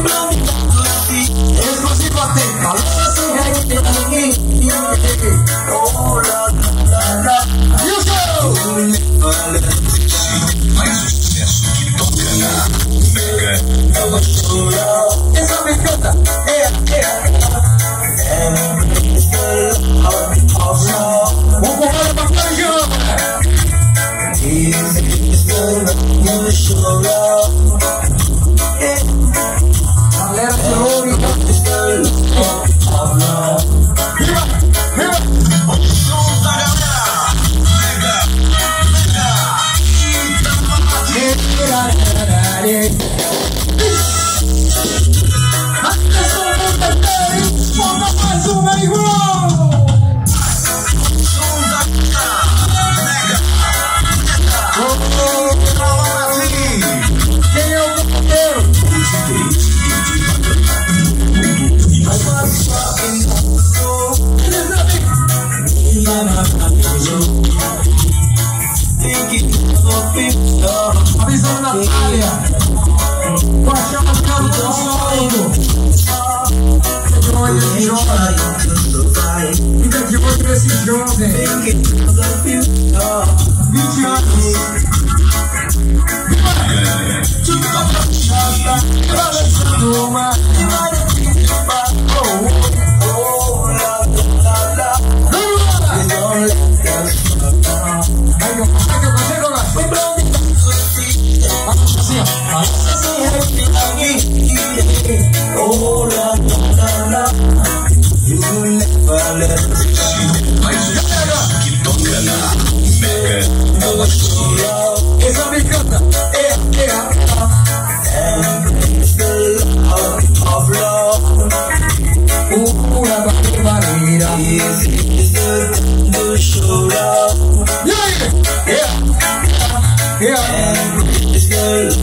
Exclusivamente, Atenção, Montevideo! Forma mais avisando a Natália. Com aquela cara mundo. Joga esse. Fica de olho nesse jogo. Mais sucesso que toca na Mega Essa me encanta! É, é! Pura barreira! E aí? É! É!